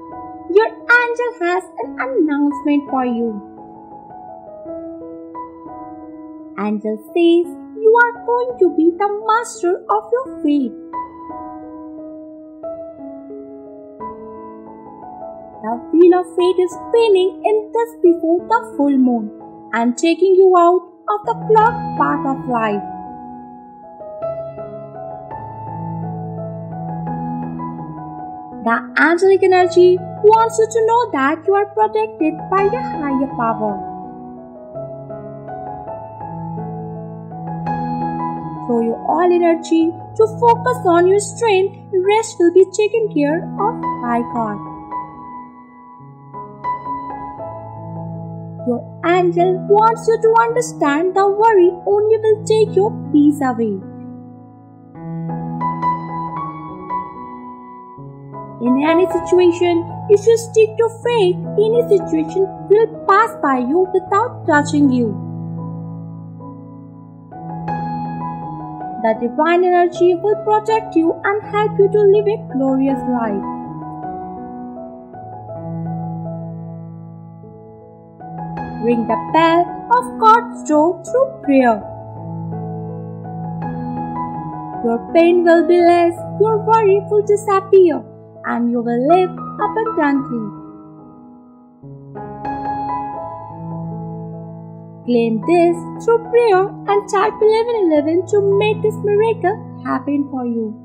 Your angel has an announcement for you. Angel says you are going to be the master of your fate. The wheel of fate is spinning in this before the full moon and taking you out of the clock path of life. The angelic energy wants you to know that you are protected by a higher power. Throw your all energy to focus on your strength, rest will be taken care of by God. Your angel wants you to understand the worry only will take your peace away. In any situation, you stick to faith, any situation will pass by you without touching you. The divine energy will protect you and help you to live a glorious life. Ring the bell of God's door through prayer. Your pain will be less, your worry will disappear, and you will live abundantly. Claim this through prayer and type 1111 to make this miracle happen for you.